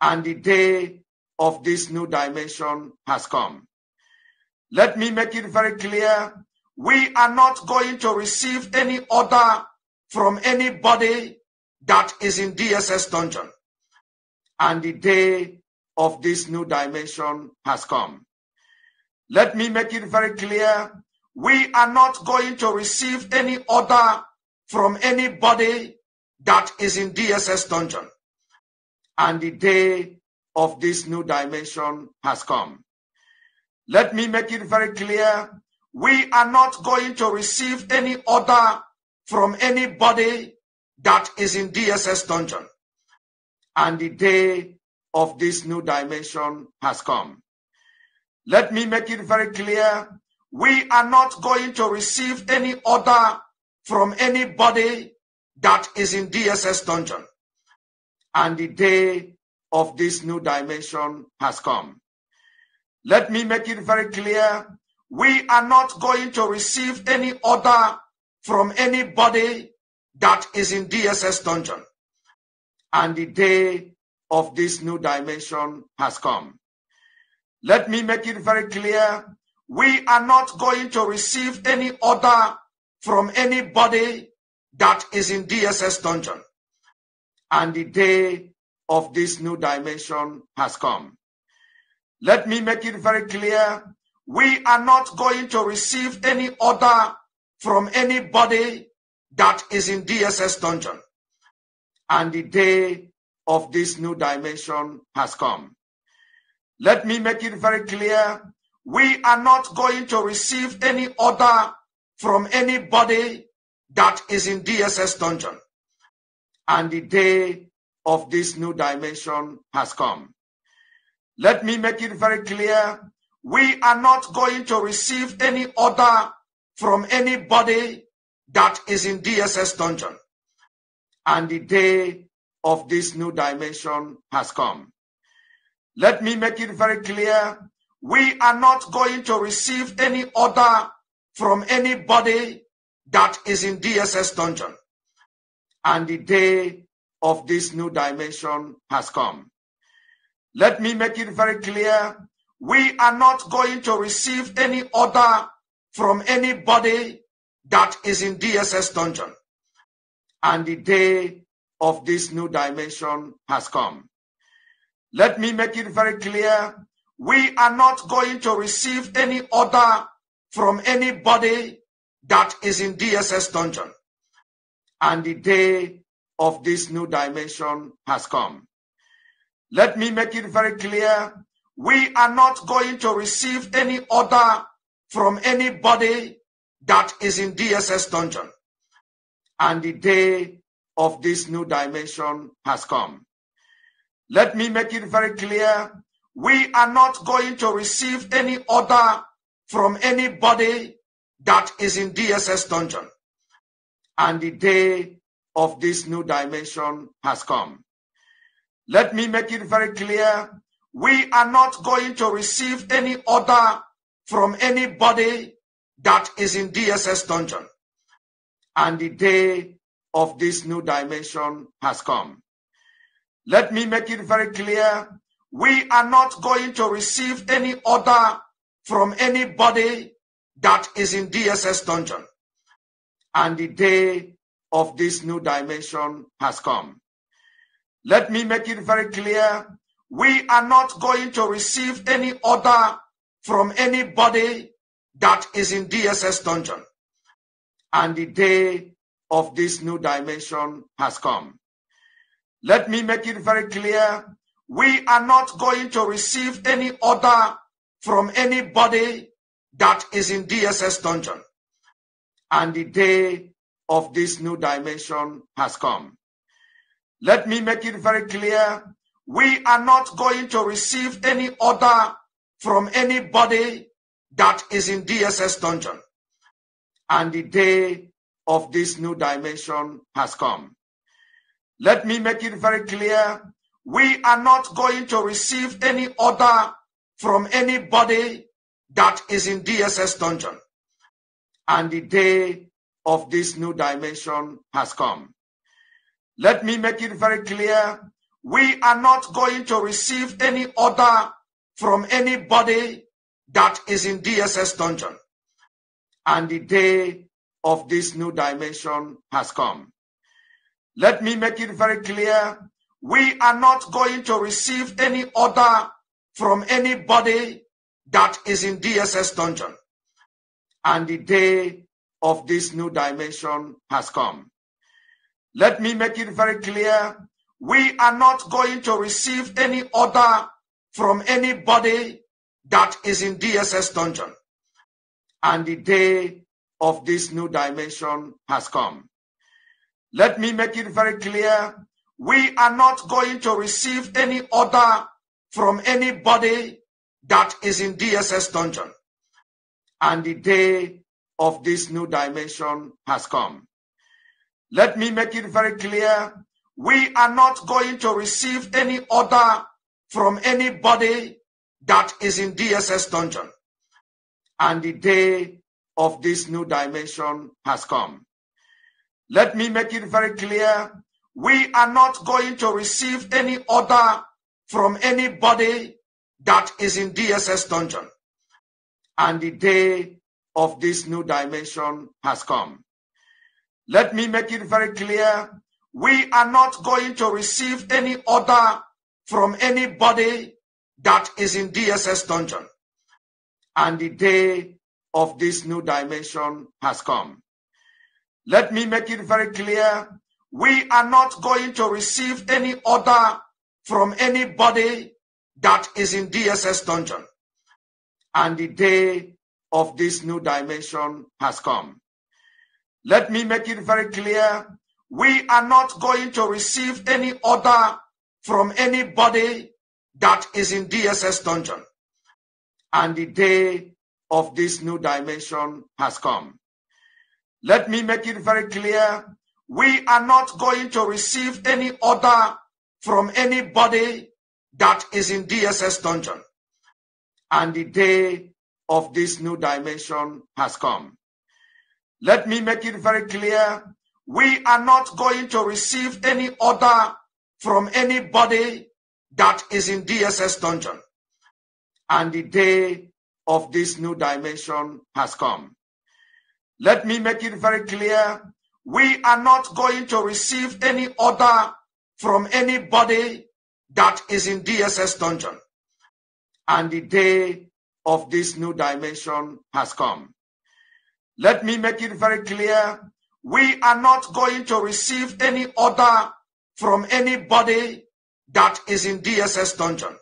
and the day of this new dimension has come. Let me make it very clear we are not going to receive any order from anybody that is in DSS dungeon. And the day of this new dimension has come. Let me make it very clear we are not going to receive any order from anybody that is in DSS dungeon. And the day of this new dimension has come. Let me make it very clear we are not going to receive any order from anybody that is in DSS dungeon. And the day of this new dimension has come. Let me make it very clear we are not going to receive any order from anybody that is in DSS dungeon. And the day of this new dimension has come. Let me make it very clear we are not going to receive any order from anybody that is in DSS dungeon. And the day of this new dimension has come. Let me make it very clear we are not going to receive any order from anybody that is in DSS dungeon. And the day of this new dimension has come. Let me make it very clear we are not going to receive any order from anybody that is in DSS dungeon. And the day of this new dimension has come. Let me make it very clear we are not going to receive any order from anybody that is in DSS dungeon. And the day of this new dimension has come. Let me make it very clear we are not going to receive any order from anybody that is in DSS dungeon. And the day of this new dimension has come. Let me make it very clear we are not going to receive any order from anybody that is in DSS dungeon. And the day of this new dimension has come. Let me make it very clear we are not going to receive any order from anybody that is in DSS dungeon. And the day of this new dimension has come. Let me make it very clear we are not going to receive any order from anybody that is in DSS dungeon. And the day of this new dimension has come. Let me make it very clear we are not going to receive any order from anybody that is in DSS dungeon. And the day of this new dimension has come. Let me make it very clear we are not going to receive any order from anybody that is in DSS dungeon. And the day of this new dimension has come. Let me make it very clear we are not going to receive any order from anybody that is in DSS dungeon. And the day of this new dimension has come. Let me make it very clear we are not going to receive any order from anybody that is in DSS dungeon. And the day of this new dimension has come. Let me make it very clear we are not going to receive any order from anybody that is in DSS dungeon. And the day of this new dimension has come. Let me make it very clear we are not going to receive any order from anybody that is in DSS dungeon. And the day of this new dimension has come. Let me make it very clear we are not going to receive any order from anybody that is in DSS dungeon. And the day of this new dimension has come. Let me make it very clear we are not going to receive any order from anybody that is in DSS dungeon. And the day of this new dimension has come. Let me make it very clear we are not going to receive any order from anybody that is in DSS dungeon. And the day of this new dimension has come. Let me make it very clear. We are not going to receive any order from anybody that is in DSS dungeon. And the day of this new dimension has come. Let me make it very clear. We are not going to receive any order from anybody that is in DSS dungeon. And the day of this new dimension has come. Let me make it very clear. We are not going to receive any order from anybody that is in DSS dungeon. And the day of this new dimension has come. Let me make it very clear. We are not going to receive any order from anybody that is in DSS dungeon. And the day of this new dimension has come. Let me make it very clear. We are not going to receive any order from anybody that is in DSS dungeon. And the day of this new dimension has come. Let me make it very clear. We are not going to receive any order from anybody that is in DSS dungeon. And the day of this new dimension has come. Let me make it very clear. We are not going to receive any order from anybody that is in DSS dungeon. And the day of this new dimension has come. Let me make it very clear. We are not going to receive any order from anybody that is in DSS dungeon. And the day of this new dimension has come. Let me make it very clear. We are not going to receive any order from anybody that is in DSS dungeon. And the day of this new dimension has come. Let me make it very clear. We are not going to receive any order from anybody that is in DSS dungeon. And the day of this new dimension has come. Let me make it very clear. We are not going to receive any order from anybody that is in DSS dungeon. And the day of this new dimension has come. Let me make it very clear. We are not going to receive any order from anybody that is in DSS dungeon.